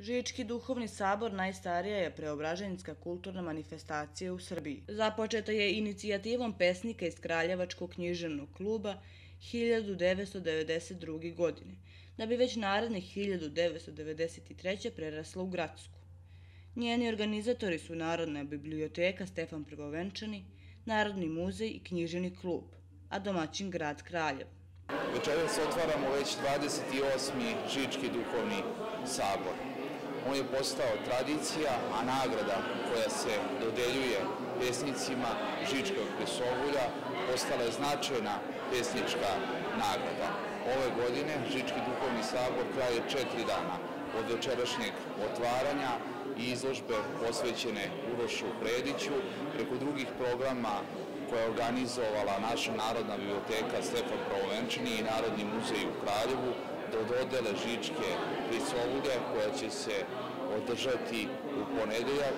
Žički duhovni sabor najstarija je preobraženjska kulturna manifestacija u Srbiji. Započeta je inicijativom pesnika iz Kraljevačkog književnog kluba 1992. godine, da bi već narednih 1993. prerasla u gradsku. Njeni organizatori su Narodna biblioteka Stefan Prvovenčani, Narodni muzej i književni klub, a domaćin grad Kraljevo. Večeras otvaramo već 28. Žički duhovni sabor. On je postao tradicija, a nagrada koja se dodeljuje pesnicima Žičkog Krisovulja postala je značajna pesnička nagrada. Ove godine Žički duhovni sabor traje četiri dana od večerašnjeg otvaranja i izložbe posvećene Urošu Prediću preko drugih programa koje je organizovala naša Narodna biblioteka Stefan Pravovenčani i Narodni muzej u Kraljevu do dodele Žičke Krisovulje koja će se održati u ponedeljak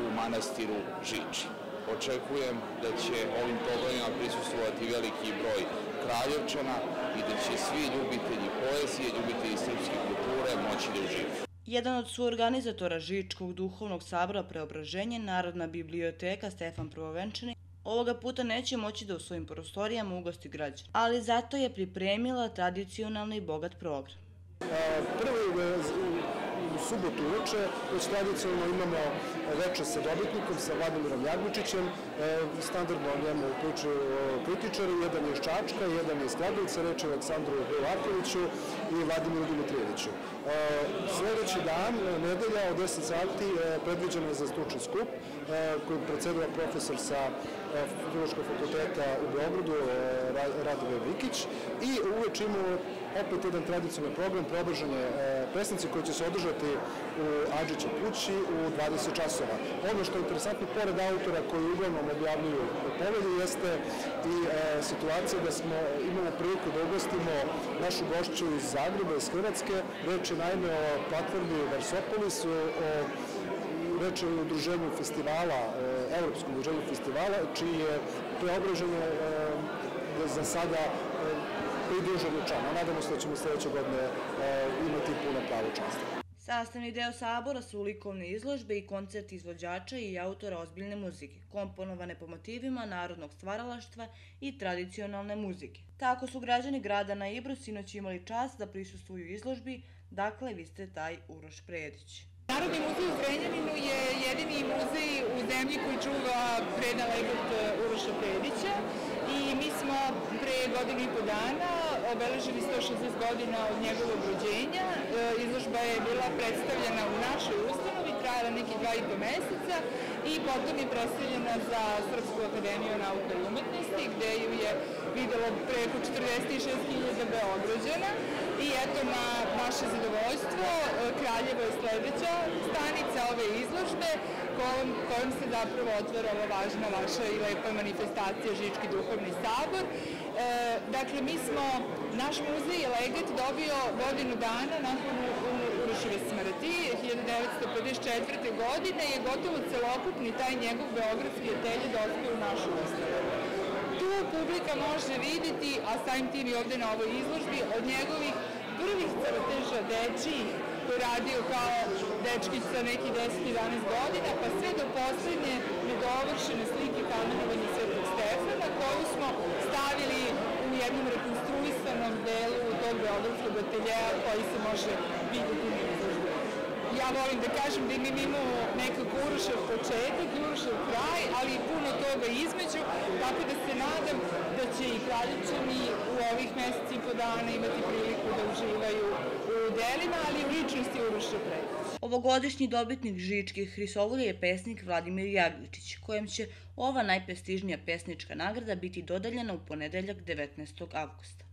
u manastiru Žiči. Očekujem da će ovim programima prisustovati veliki broj kraljevčana i da će svi ljubitelji poezije, ljubitelji srpske kulture moći da uživaju. Jedan od suorganizatora Žičkog duhovnog sabora preobraženje Narodna biblioteka Stefan Prvovenčani ovoga puta neće moći da u svojim prostorijama ugosti građana, ali zato je pripremila tradicionalni bogat program. Prvi u subotu uveče, već tradicionalno imamo veče sa dobitnikom, sa Vladimirom Jagmičićem, e, standardno o njemu pričaju kritičari, jedan je iz Čačka, jedan je iz Kragujevca, reč je Aleksandru Bevakoviću i Vladimiru Dimitrijeviću. E, sledeći dan, nedelja od 10 sati, predviđena je za stručni skup, koji predsedava profesor sa Filološkog fakulteta u Beogradu, Radove Vikić, i uveč imamo opet jedan tradicionalni program, preobražanje pesnici koji će se održati u Adžića kući u 20 časova. Ono što je interesantno, pored autora koji uglavnom objavljuju povelju, jeste i e, situacija da smo imali priliku da ugostimo našu gošću iz Zagreba, iz Hrvatske. Reč je naime o platformi Versopolis, o, reč je o udruženju festivala, e, Evropskom udruženju festivala, čiji je preobraženje e, za sada pridruženi član. A nadamo se da ćemo sledeće godine e, imati puno pravo častva. Sastavni deo sabora su likovne izložbe i koncert izvođača i autora ozbiljne muzike, komponovane po motivima narodnog stvaralaštva i tradicionalne muzike. Tako su građani grada na Ibru sinoć imali čast da prisustuju izložbi, dakle vi ste taj Uroš Predić. Narodni muzej u Zrenjaninu je jedini muzej u zemlji koji čuva predna legat Uroša Predića i mi smo pre godinu i po dana obeležili 160 godina od njegovog rođenja. E, izložba je bila predstavljena u našoj ustanovi, trajala neki dva i po meseca i potom je predstavljena za Srpsku akademiju nauka i umetnosti, gde ju je videlo preko 46.000 beograđana i eto na naše zadovoljstvo Kraljevo je sledeća stanica ove izložbe kojom, kojom se zapravo otvara ova važna vaša i lepa manifestacija Žički duhovni sabor. E, dakle, mi smo, naš muzej je legat dobio godinu dana nakon Uroševe smrti, 1954. godine je gotovo celokupni taj njegov beogradski atelje dospio u našu ustavu. Tu publika može videti, a samim tim i ovde na ovoj izložbi, od njegovih prvih crteža dečijih koji radio kao dečkić sa neki 10-11 godina, pa sve do poslednje nedovršene slike kamenovanja Svetog Stefana, koju smo stavili u jednom rekonstruisanom delu tog beogradskog ateljeja koji se može Ja volim da kažem da mi imamo nekako urušav početak, urušav kraj, ali i puno toga između, tako da se nadam da će i kraljevčani u ovih meseci i po dana imati priliku da uživaju u delima, ali i u ličnosti Uroša Predić. Ovogodišnji dobitnik Žičkih Hrisovulja je pesnik Vladimir Jagličić, kojem će ova najprestižnija pesnička nagrada biti dodeljena u ponedeljak 19. avgusta.